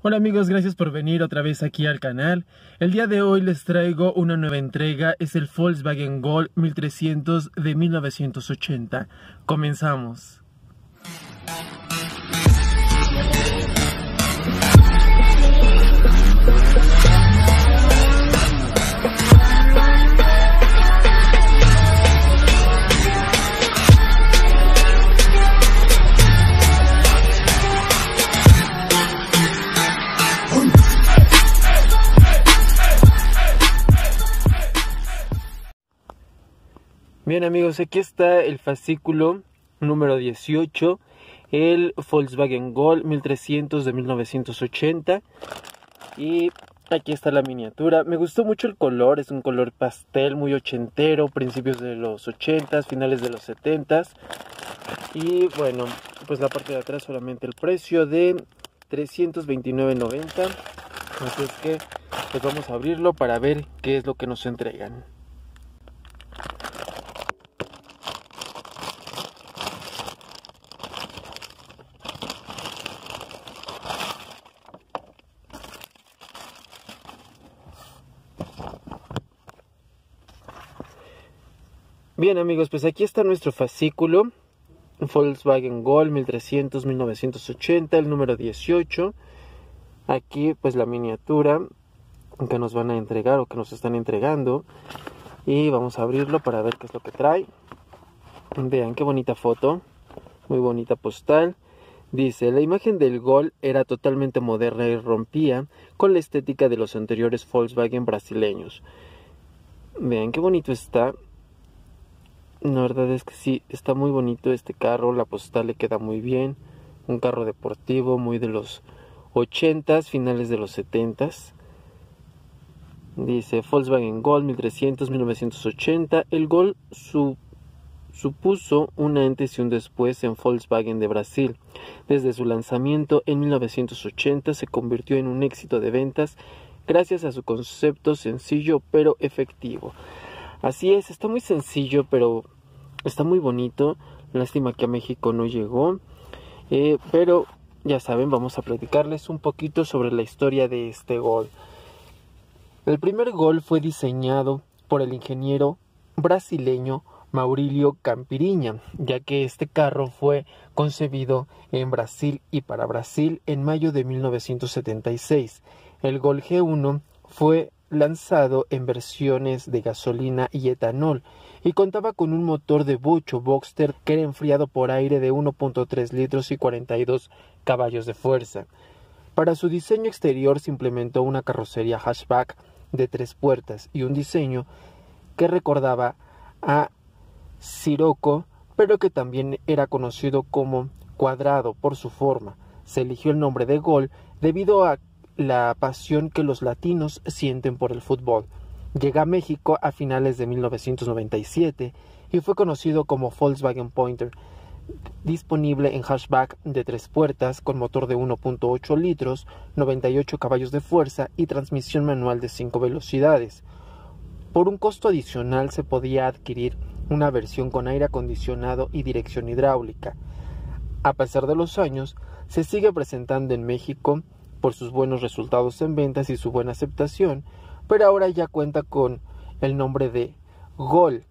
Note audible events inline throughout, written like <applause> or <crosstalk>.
Hola amigos, gracias por venir otra vez aquí al canal. El día de hoy les traigo una nueva entrega, es el Volkswagen Gol 1300 de 1980. Comenzamos. Bien amigos, aquí está el fascículo número 18, el Volkswagen Gol 1300 de 1980 y aquí está la miniatura. Me gustó mucho el color, es un color pastel muy ochentero, principios de los 80 finales de los 70 y bueno, pues la parte de atrás solamente el precio de 329.90 así es que pues vamos a abrirlo para ver qué es lo que nos entregan. Bien amigos, pues aquí está nuestro fascículo Volkswagen Gol 1300 1980, el número 18. Aquí pues la miniatura que nos van a entregar o que nos están entregando y vamos a abrirlo para ver qué es lo que trae. Vean qué bonita foto, muy bonita postal. Dice, la imagen del Gol era totalmente moderna y rompía con la estética de los anteriores Volkswagen brasileños. Vean qué bonito está la verdad es que sí, está muy bonito este carro, la postal le queda muy bien. Un carro deportivo muy de los 80 finales de los 70 Dice Volkswagen Gol 1300 1980. El Gol supuso un antes y un después en Volkswagen de Brasil. Desde su lanzamiento en 1980 se convirtió en un éxito de ventas gracias a su concepto sencillo pero efectivo. Así es, está muy sencillo, pero está muy bonito. Lástima que a México no llegó. Eh, pero ya saben, vamos a platicarles un poquito sobre la historia de este gol. El primer gol fue diseñado por el ingeniero brasileño Maurílio Campiriña, ya que este carro fue concebido en Brasil y para Brasil en mayo de 1976. El Gol G1 fue lanzado en versiones de gasolina y etanol y contaba con un motor de bocho Boxster que era enfriado por aire de 1.3 litros y 42 caballos de fuerza. Para su diseño exterior se implementó una carrocería hatchback de tres puertas y un diseño que recordaba a Sirocco, pero que también era conocido como cuadrado por su forma. Se eligió el nombre de Gol debido a la pasión que los latinos sienten por el fútbol. Llega a México a finales de 1997 y fue conocido como Volkswagen Pointer, disponible en hatchback de tres puertas con motor de 1.8 litros, 98 caballos de fuerza y transmisión manual de 5 velocidades. Por un costo adicional se podía adquirir una versión con aire acondicionado y dirección hidráulica. A pesar de los años, se sigue presentando en México por sus buenos resultados en ventas y su buena aceptación, pero ahora ya cuenta con el nombre de Gol,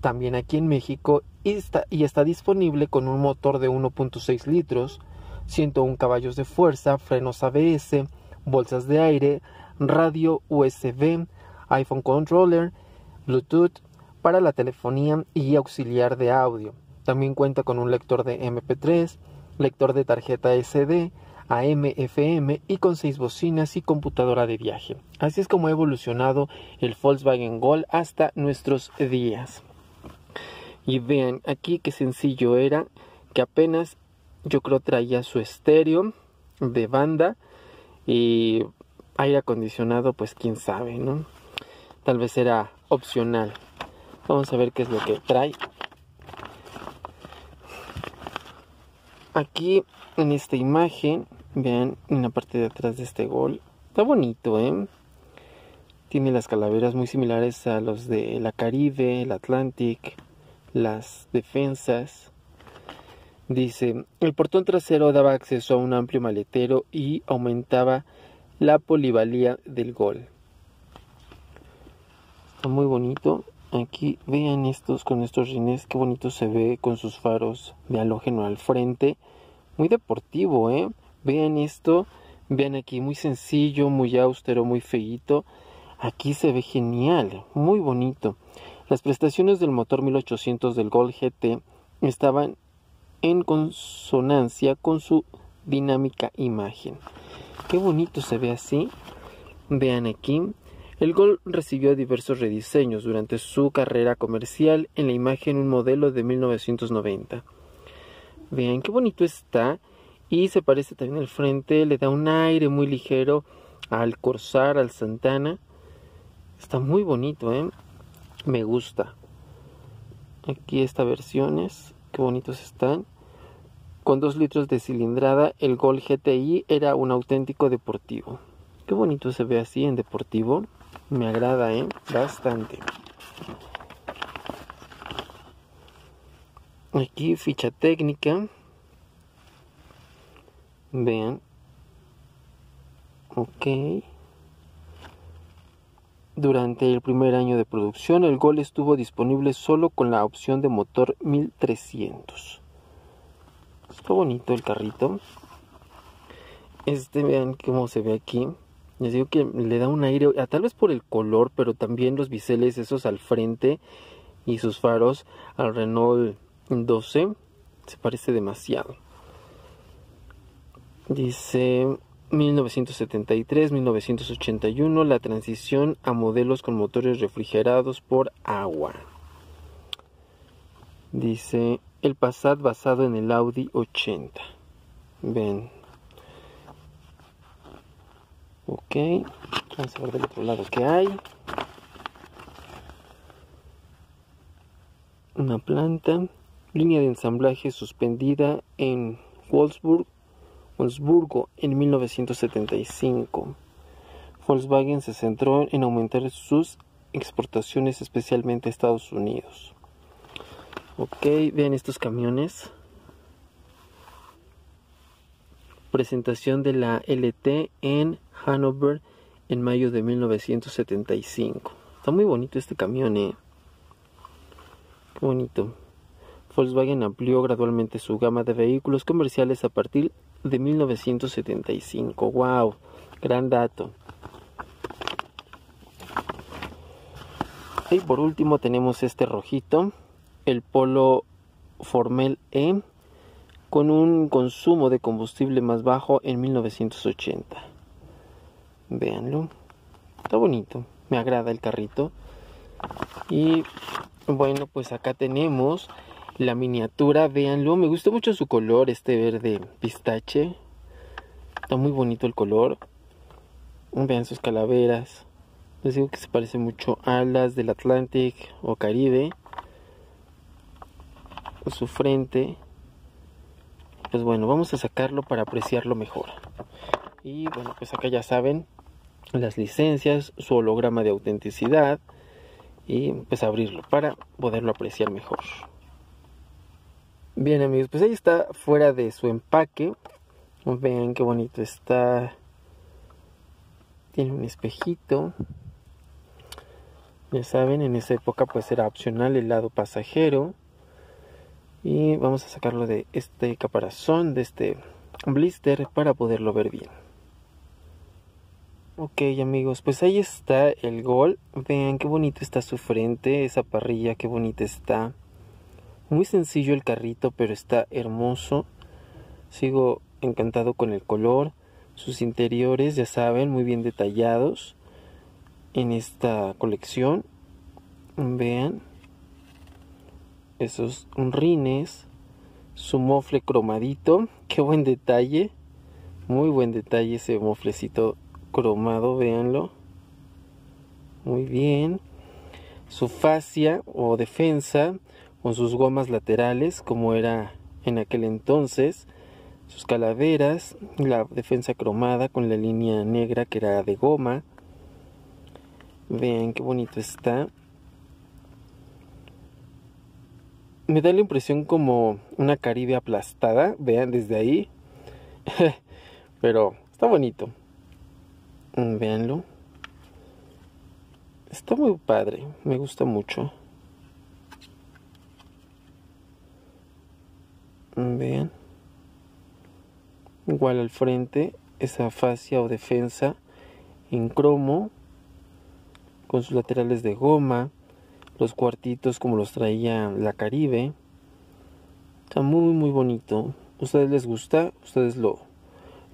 también aquí en México, y está, disponible con un motor de 1.6 litros, 101 caballos de fuerza, frenos ABS, bolsas de aire, radio USB, iPhone controller, Bluetooth para la telefonía y auxiliar de audio. También cuenta con un lector de MP3, lector de tarjeta SD, AM, FM y con seis bocinas y computadora de viaje. Así es como ha evolucionado el Volkswagen Gol hasta nuestros días. Y vean aquí qué sencillo era, que apenas yo creo traía su estéreo de banda y aire acondicionado, pues quién sabe, ¿no? Tal vez era opcional. Vamos a ver qué es lo que trae. Aquí en esta imagen Vean en la parte de atrás de este gol. Está bonito, ¿eh? Tiene las calaveras muy similares a los de la Caribe, el Atlantic, las defensas. Dice, el portón trasero daba acceso a un amplio maletero y aumentaba la polivalía del gol. Está muy bonito. Aquí vean estos con estos rines, qué bonito se ve con sus faros de halógeno al frente. Muy deportivo, ¿eh? Vean esto, vean aquí, muy sencillo, muy austero, muy feíto. Aquí se ve genial, muy bonito. Las prestaciones del motor 1800 del Gol GT estaban en consonancia con su dinámica imagen. Qué bonito se ve así. Vean aquí. El Gol recibió diversos rediseños durante su carrera comercial en la imagen un modelo de 1990. Vean qué bonito está y se parece también al frente, le da un aire muy ligero al Corsair, al Santana. Está muy bonito, ¿eh? Me gusta. Aquí esta versiones, qué bonitos están. Con 2 litros de cilindrada, el Gol GTI era un auténtico deportivo. Qué bonito se ve así en deportivo. Me agrada, ¿eh? Bastante. Aquí ficha técnica. Vean. Ok. Durante el primer año de producción, el Gol estuvo disponible solo con la opción de motor 1300. Está bonito el carrito. Este, vean cómo se ve aquí. Les digo que le da un aire, tal vez por el color, pero también los biseles esos al frente y sus faros al Renault 12 se parece demasiado. Dice 1973-1981 la transición a modelos con motores refrigerados por agua. Dice el Passat basado en el Audi 80. Ven. Ok. Vamos a ver del otro lado que hay. Una planta. Línea de ensamblaje suspendida en Wolfsburg Wolfsburgo en 1975. Volkswagen se centró en aumentar sus exportaciones especialmente a Estados Unidos. Ok, vean estos camiones. Presentación de la LT en Hanover en mayo de 1975. Está muy bonito este camión, eh. Qué bonito. Volkswagen amplió gradualmente su gama de vehículos comerciales a partir de 1975. ¡Wow! Gran dato. Y por último tenemos este rojito, el Polo Formel E, con un consumo de combustible más bajo en 1980. Véanlo. Está bonito. Me agrada el carrito. Y bueno, pues acá tenemos la miniatura, véanlo, me gustó mucho su color, este verde pistache. Está muy bonito el color. Vean sus calaveras. Les digo que se parece mucho a las del Atlantic o Caribe. Su frente. Pues bueno, vamos a sacarlo para apreciarlo mejor. Y bueno, pues acá ya saben las licencias, su holograma de autenticidad y pues abrirlo para poderlo apreciar mejor. Bien amigos, pues ahí está fuera de su empaque. Vean qué bonito está. Tiene un espejito. Ya saben, en esa época pues era opcional el lado pasajero. Y vamos a sacarlo de este caparazón, de este blister para poderlo ver bien. Ok amigos, pues ahí está el gol. Vean qué bonito está su frente, esa parrilla, qué bonita está. Muy sencillo el carrito, pero está hermoso. Sigo encantado con el color. Sus interiores, ya saben, muy bien detallados en esta colección. Vean esos rines, su mofle cromadito. <laughs> Qué buen detalle. Muy buen detalle ese moflecito cromado, véanlo. Muy bien. Su fascia o defensa con sus gomas laterales como era en aquel entonces, sus calaveras, la defensa cromada con la línea negra que era de goma. Vean qué bonito está. me da la impresión como una Caribe aplastada, vean desde ahí. <laughs> Pero está bonito. Véanlo. Está muy padre, me gusta mucho. Vean. Igual al frente, esa fascia o defensa en cromo, con sus laterales de goma, los cuartitos como los traía la Caribe. Está muy muy bonito. ¿Ustedes les gusta? ¿Ustedes lo,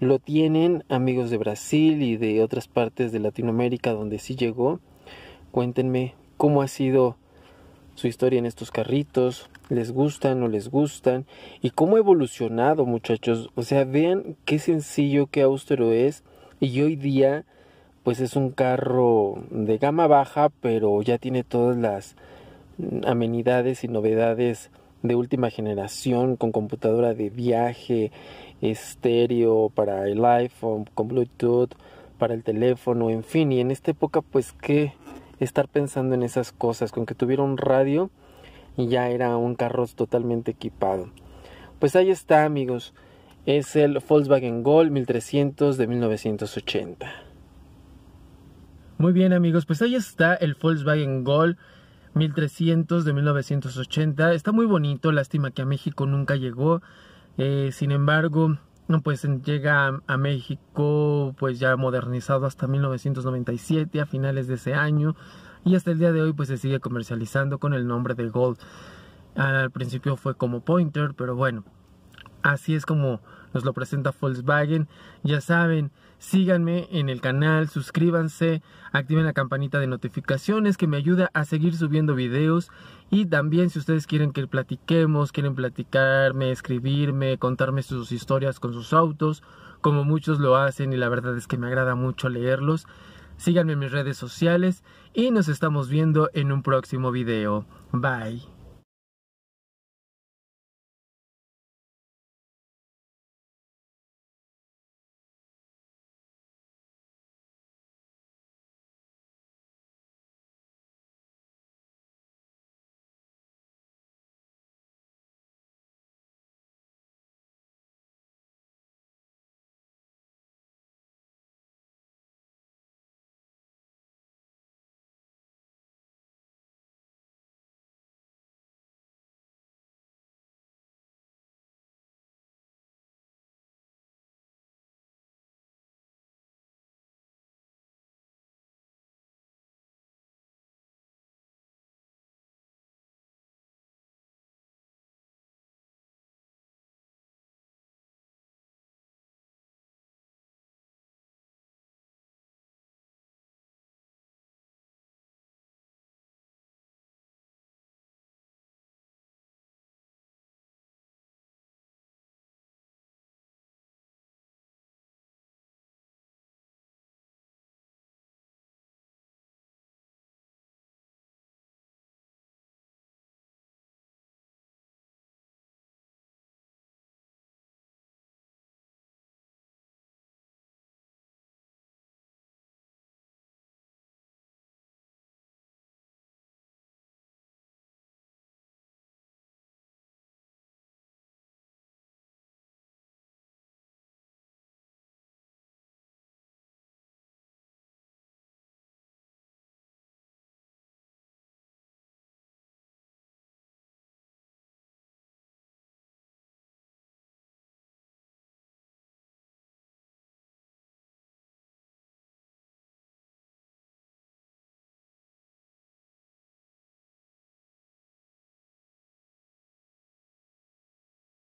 lo tienen, amigos de Brasil y de otras partes de Latinoamérica donde sí llegó? Cuéntenme cómo ha sido su historia en estos carritos, les gustan, no les gustan y cómo ha evolucionado muchachos. O sea, vean qué sencillo, qué austero es y hoy día pues es un carro de gama baja, pero ya tiene todas las amenidades y novedades de última generación con computadora de viaje, estéreo para el iPhone, con Bluetooth, para el teléfono, en fin, y en esta época pues que estar pensando en esas cosas, con que tuviera un radio y ya era un carro totalmente equipado. Pues ahí está amigos, es el Volkswagen Gol 1300 de 1980. Muy bien amigos, pues ahí está el Volkswagen Gol 1300 de 1980. Está muy bonito, lástima que a México nunca llegó. Eh, sin embargo, pues llega a, México pues ya modernizado hasta 1997, a finales de ese año. Y hasta el día de hoy pues se sigue comercializando con el nombre de Gold. Al principio fue como Pointer, pero bueno, así es como nos lo presenta Volkswagen. Ya saben, síganme en el canal, suscríbanse, activen la campanita de notificaciones que me ayuda a seguir subiendo videos. Y también si ustedes quieren que platiquemos, quieren platicarme, escribirme, contarme sus historias con sus autos, como muchos lo hacen y la verdad es que me agrada mucho leerlos. Síganme en mis redes sociales y nos estamos viendo en un próximo video. Bye.